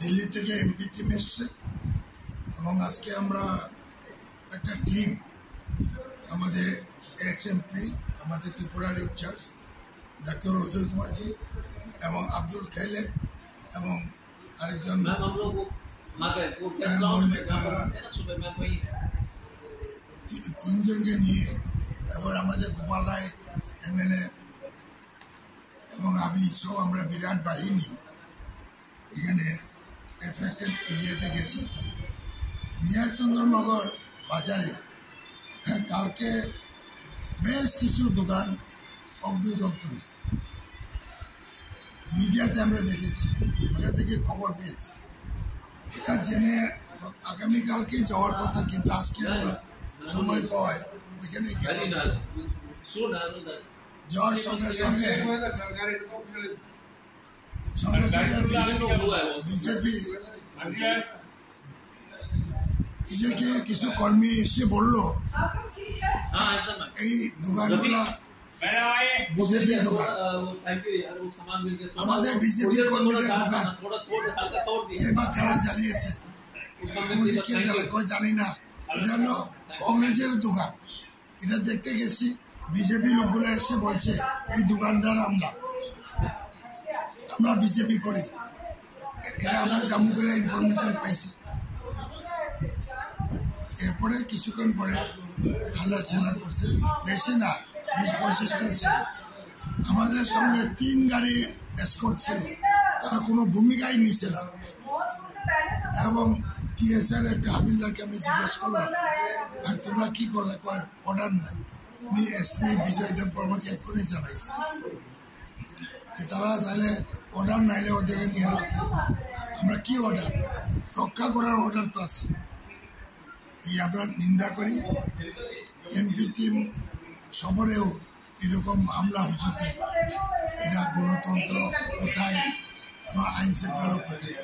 দিল্লি থেকে MP team এসছে। এবং আজকে আমরা একটা টিম আমাদের এক্স এমপি আমাদের ত্রিপুরার ইনচার্জ ডাক্তার অজয় কুমারজি এবং আব্দুল খেলে এবং আরেকজন হ্যাঁ, হ্যাঁ। তিনজনকে নিয়ে এবার আমাদের গোপাল রায় এমএলএ এবং আমি সব আমরা বিরাট বাহিনী এখানে এফেক্টেড এরিয়াতে গেছি। নিয়ারচন্দ্রনগর বাজারে হ্যাঁ, কালকে বেশ কিছু দোকান অব্দি দত্ত হয়েছে মিডিয়াতে আমরা দেখেছি ওখান থেকে খবর পেয়েছি। এটা জেনে আগামীকালকে যাওয়ার কথা কিন্তু আজকে আমরা সময় পাওয়ায় ওইখানে গেছি। যাওয়ার সঙ্গে সঙ্গে সঙ্গে সঙ্গে বিজেপি কিছু কর্মী এসে বলল এই দোকানগুলা বিজেপি দোকান। আমাদের দোকান। কংগ্রেসের দোকান। এটা দেখতে গেছি বিজেপি লোকগুলো এসে বলছে এই দোকানদার আমরা। আমরা বিজেপি করি। এটা আমরা জাম্মু করে ইনফরমেশন পাইছি। এরপরে কিছুক্ষণ পরে হাল্লা ছেলা করছে। বেশি না। বিশ পঁচিশটা ছিল। আমাদের সঙ্গে তিন গাড়ি এসকোট ছিল। তারা কোনো ভূমিকাই নিছে না। এবং টিএসআর একটা হাবিলদারকে আমি জিজ্ঞেস করলাম, আর তোমরা কি করলে? অর্ডার নাই। আমি এসপি বিজয় দেব বর্মাকে এক্ষুনি জানাইছি যে তারা তাহলে অর্ডার নাইলে ওদেরকে নিয়ে রাখবে। আমরা কি অর্ডার রক্ষা করার অর্ডার তো আছে। এই আমরা নিন্দা করি। এমপি টিম সবরেও এরকম হামলা হচ্ছে এটা গণতন্ত্র কোথায় বা আইন শৃঙ্খলা কোথায়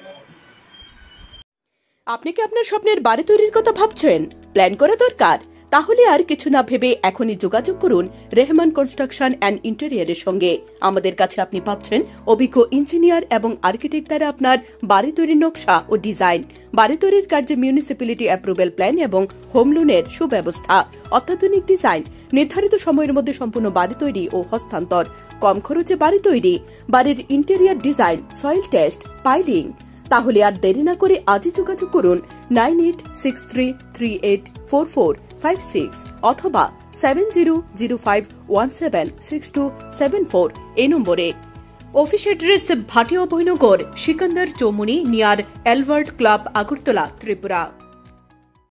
আপনি কি আপনার স্বপ্নের বাড়ি তৈরির কথা ভাবছেন? প্ল্যান করা দরকার। তাহলে আর কিছু না ভেবে এখনই যোগাযোগ করুন রেহমান কনস্ট্রাকশন অ্যান্ড ইন্টেরিয়ারের সঙ্গে। আমাদের কাছে আপনি পাচ্ছেন অভিজ্ঞ ইঞ্জিনিয়ার এবং আর্কিটেক্ট দ্বারা আপনার বাড়ি তৈরির নকশা ও ডিজাইন। বাড়ি তৈরির কার্যে মিউনিসিপ্যালিটি অ্যাপ্রুভেল প্ল্যান এবং হোম লোনের সুব্যবস্থা। অত্যাধুনিক ডিজাইন, নির্ধারিত সময়ের মধ্যে সম্পূর্ণ বাড়ি তৈরি ও হস্তান্তর। কম খরচে বাড়ি তৈরি, বাড়ির interior design soil test piling তাহলে আর দেরি না করে আজই যোগাযোগ করুন nine eight six three three eight four four. Five অথবা সেভেন ফাইভ টু এই নম্বরে। Office address Bhatia বহিনগর Sikandar Chowmuhani near Albert club Agartala, Tripura.